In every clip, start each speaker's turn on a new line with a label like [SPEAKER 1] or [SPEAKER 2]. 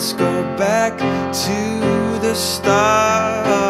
[SPEAKER 1] Let's go back to the start.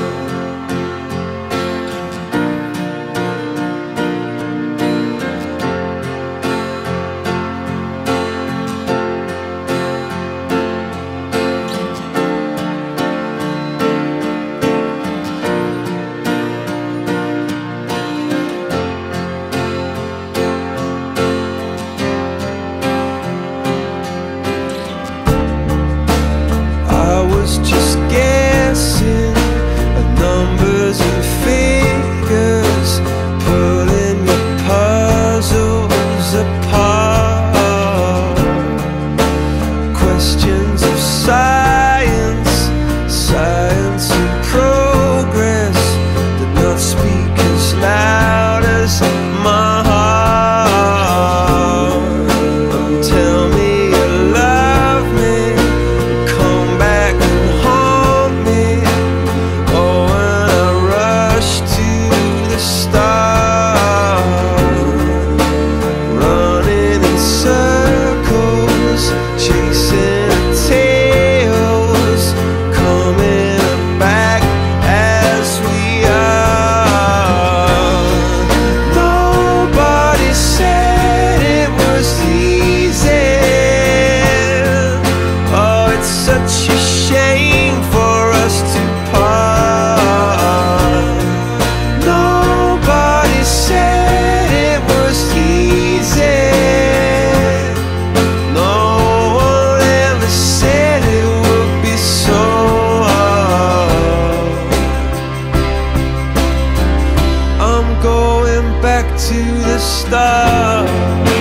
[SPEAKER 1] going back to the start.